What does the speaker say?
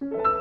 you.